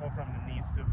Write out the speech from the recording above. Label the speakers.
Speaker 1: or from the knees to